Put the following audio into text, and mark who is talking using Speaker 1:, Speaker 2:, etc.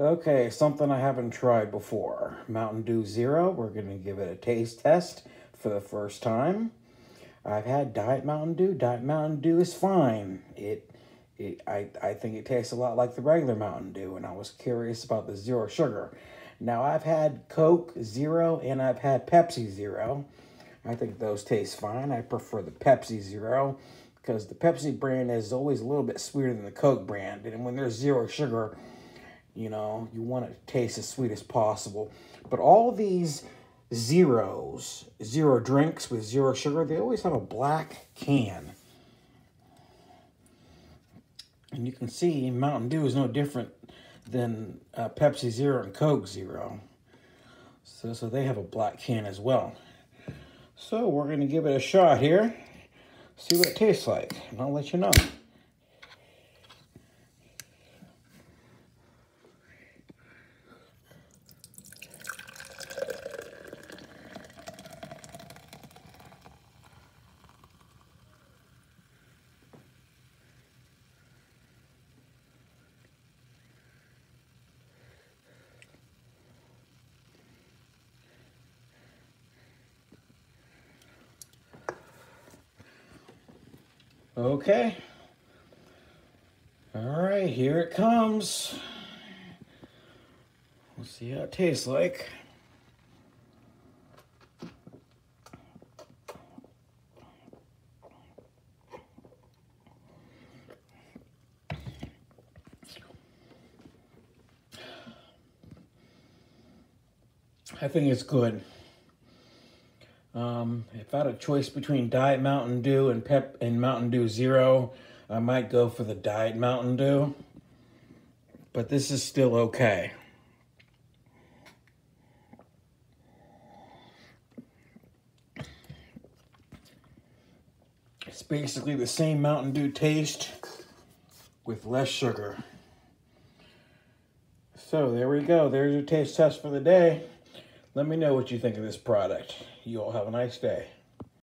Speaker 1: Okay, something I haven't tried before. Mountain Dew Zero. We're going to give it a taste test for the first time. I've had Diet Mountain Dew. Diet Mountain Dew is fine. It, it I, I think it tastes a lot like the regular Mountain Dew, and I was curious about the zero sugar. Now, I've had Coke Zero and I've had Pepsi Zero. I think those taste fine. I prefer the Pepsi Zero because the Pepsi brand is always a little bit sweeter than the Coke brand. And when there's zero sugar, you know, you want it to taste as sweet as possible. But all these zeros, zero drinks with zero sugar, they always have a black can. And you can see Mountain Dew is no different than uh, Pepsi Zero and Coke Zero. So, so they have a black can as well. So we're going to give it a shot here, see what it tastes like, and I'll let you know. Okay. All right, here it comes. We'll see how it tastes like. I think it's good. Um, if I had a choice between Diet Mountain Dew and Pep and Mountain Dew Zero, I might go for the Diet Mountain Dew. But this is still okay. It's basically the same Mountain Dew taste with less sugar. So there we go. There's your taste test for the day. Let me know what you think of this product. You all have a nice day.